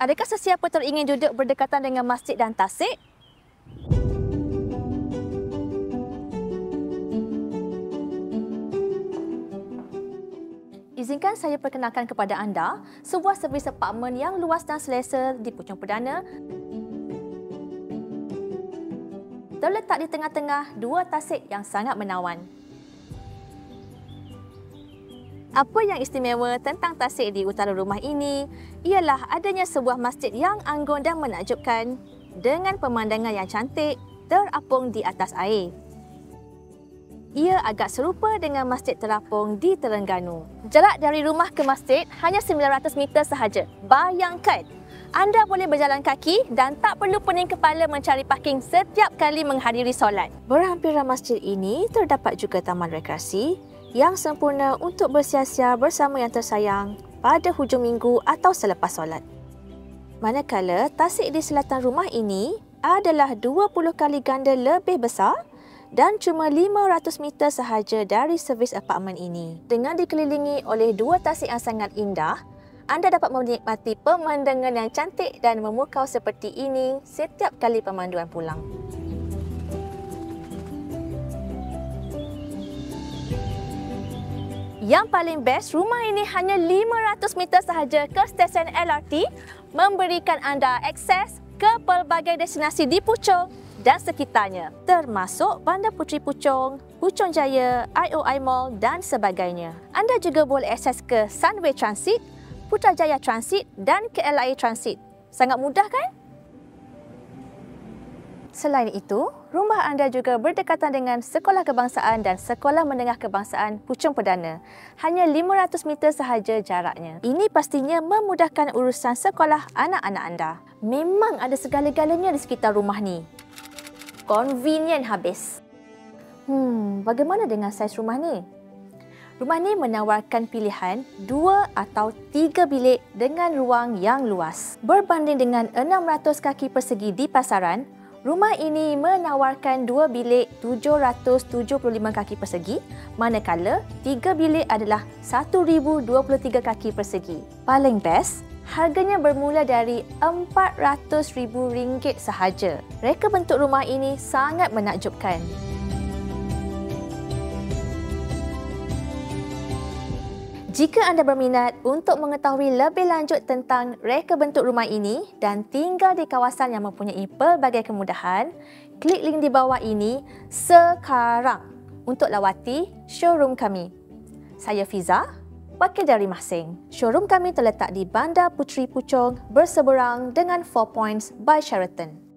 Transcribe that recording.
Adakah sesiapa teringin duduk berdekatan dengan masjid dan tasik? Izinkan saya perkenalkan kepada anda sebuah servis apartmen yang luas dan selesa di Puchong Perdana terletak di tengah-tengah dua tasik yang sangat menawan. Apa yang istimewa tentang tasik di utara rumah ini ialah adanya sebuah masjid yang anggun dan menakjubkan dengan pemandangan yang cantik terapung di atas air. Ia agak serupa dengan Masjid Terapung di Terengganu. Jarak dari rumah ke masjid hanya 900 meter sahaja. Bayangkan, anda boleh berjalan kaki dan tak perlu pening kepala mencari parking setiap kali menghadiri solat. Berhampiran masjid ini terdapat juga taman rekreasi yang sempurna untuk bersiasia bersama yang tersayang pada hujung minggu atau selepas solat. Manakala tasik di selatan rumah ini adalah 20 kali ganda lebih besar dan cuma 500 meter sahaja dari servis apartmen ini. Dengan dikelilingi oleh dua tasik yang sangat indah, anda dapat menikmati pemandangan yang cantik dan memukau seperti ini setiap kali pemanduan pulang. Yang paling best, rumah ini hanya 500 meter sahaja ke stesen LRT memberikan anda akses ke pelbagai destinasi di Puchong dan sekitarnya termasuk Bandar Puteri Puchong, Puchong Jaya, IOI Mall dan sebagainya. Anda juga boleh akses ke Sunway Transit, Putrajaya Transit dan KLIA Transit. Sangat mudah kan? Selain itu, rumah anda juga berdekatan dengan Sekolah Kebangsaan dan Sekolah Menengah Kebangsaan Puchong Perdana. Hanya 500 meter sahaja jaraknya. Ini pastinya memudahkan urusan sekolah anak-anak anda. Memang ada segala-galanya di sekitar rumah ni convenient habis. Hmm, bagaimana dengan saiz rumah ni? Rumah ni menawarkan pilihan dua atau tiga bilik dengan ruang yang luas. Berbanding dengan 600 kaki persegi di pasaran, rumah ini menawarkan dua bilik 775 kaki persegi manakala tiga bilik adalah 1023 kaki persegi. Paling best, harganya bermula dari RM400,000 sahaja. Reka bentuk rumah ini sangat menakjubkan. Jika anda berminat untuk mengetahui lebih lanjut tentang reka bentuk rumah ini dan tinggal di kawasan yang mempunyai pelbagai kemudahan, klik link di bawah ini sekarang untuk lawati showroom kami. Saya Fiza, wakil dari Masing. Showroom kami terletak di Bandar Puteri Puchong berseberang dengan Four Points by Sheraton.